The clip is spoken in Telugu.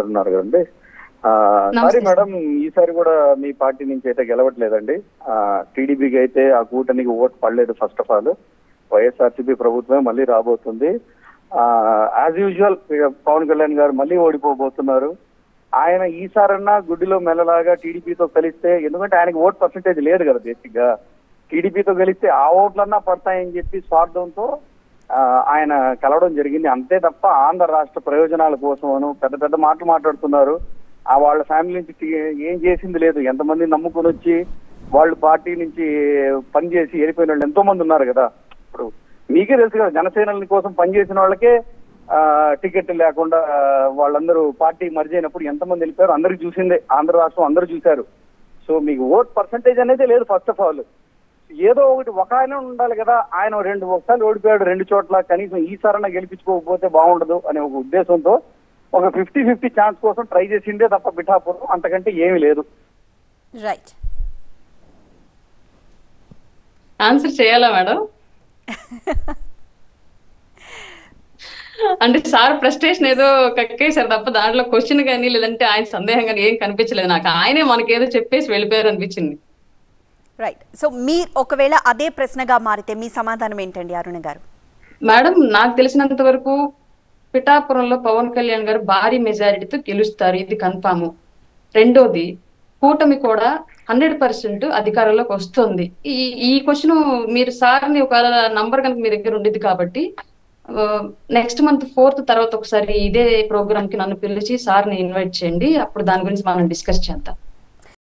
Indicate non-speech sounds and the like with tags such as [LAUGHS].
అంటున్నారు కదండి. సారీ. మేడం ఈసారి కూడా మీ పార్టీ నుంచి అయితే గెలవట్లేదండి. టీడీపీకి అయితే ఆ కూటమికి ఓటు పడలేదు ఫస్ట్ ఆఫ్ ఆల్. వైఎస్ఆర్సీపీ ప్రభుత్వమే మళ్ళీ రాబోతుంది. యాజ్ యూజువల్ పవన్ కళ్యాణ్ గారు మళ్ళీ ఓడిపోబోతున్నారు. ఆయన ఈసారన్నా గుడ్డిలో మెల్లలాగా టీడీపీతో కలిస్తే ఎందుకంటే ఆయనకి ఓట్ పర్సంటేజ్ లేదు కదా బేసిక్గా టీడీపీతో కలిస్తే ఆ ఓట్లన్నా పడతాయని చెప్పి స్వార్థంతో ఆయన కలవడం జరిగింది. అంతే తప్ప ఆంధ్ర రాష్ట్ర ప్రయోజనాల కోసమను పెద్ద పెద్ద మాటలు మాట్లాడుతున్నారు. ఆ వాళ్ళ ఫ్యామిలీ నుంచి ఏం చేసింది లేదు. ఎంతమంది నమ్ముకొని వచ్చి వాళ్ళు పార్టీ నుంచి పనిచేసి వెళ్ళిపోయిన వాళ్ళు ఎంతో మంది ఉన్నారు కదా. ఇప్పుడు మీకే తెలుసు కదా జనసేన కోసం పనిచేసిన వాళ్ళకే టికెట్ లేకుండా వాళ్ళందరూ పార్టీ మర్జ్ అయినప్పుడు ఎంతమంది వెళ్ళిపోయారు అందరికి చూసిందే. ఆంధ్ర రాష్ట్రం అందరూ చూశారు. సో మీకు ఓట్ పర్సంటేజ్ అనేది లేదు ఫస్ట్ ఆఫ్ ఆల్ ఏదో ఒకటి ఒక ఆయన ఉండాలి కదా ఆయన రెండు ఒకసారి ఓడిపోయాడు రెండు చోట్ల కనీసం ఈసారైనా గెలిపించుకోకపోతే బాగుండదు అనే ఒక ఉద్దేశంతో ఒక ఫిఫ్టీ ఫిఫ్టీ ఛాన్స్ కోసం ట్రై చేసిందే తప్ప పిఠాపురం అంతకంటే ఏమీ లేదు. రైట్ ఆన్సర్ చేయాలా మేడం? [LAUGHS] అంటే సార్ ఫ్రస్ట్రేషన్ ఏదో కక్కేశారు తప్ప దాంట్లో క్వశ్చన్ కానీ లేదంటే ఆయన సందేహం కానీ ఏం కనిపించలేదు. నాకు ఆయనే మనకేదో చెప్పేసి వెళ్ళిపోయారు అనిపించింది. రైట్ సో మీ ఒకవేళ అదే ప్రశ్నగా మారితే మీ సమాధానం ఏంటండి అరుణ గారు? మేడం నాకు తెలిసినంత వరకు పిఠాపురంలో పవన్ కళ్యాణ్ గారు భారీ మెజారిటీతో గెలుస్తారు. ఇది కన్ఫామ్. రెండోది కూటమి కూడా హండ్రెడ్ పర్సెంట్ అధికారంలోకి వస్తుంది. ఈ ఈ క్వశ్చన్ మీరు సార్ని ఒక నంబర్ కనుక మీ దగ్గర ఉండేది కాబట్టి నెక్స్ట్ మంత్ ఫోర్త్ తర్వాత ఒకసారి ఇదే ప్రోగ్రామ్కి నన్ను పిలిచి సార్ని ఇన్వైట్ చేయండి. అప్పుడు దాని గురించి మనం డిస్కస్ చేద్దాం.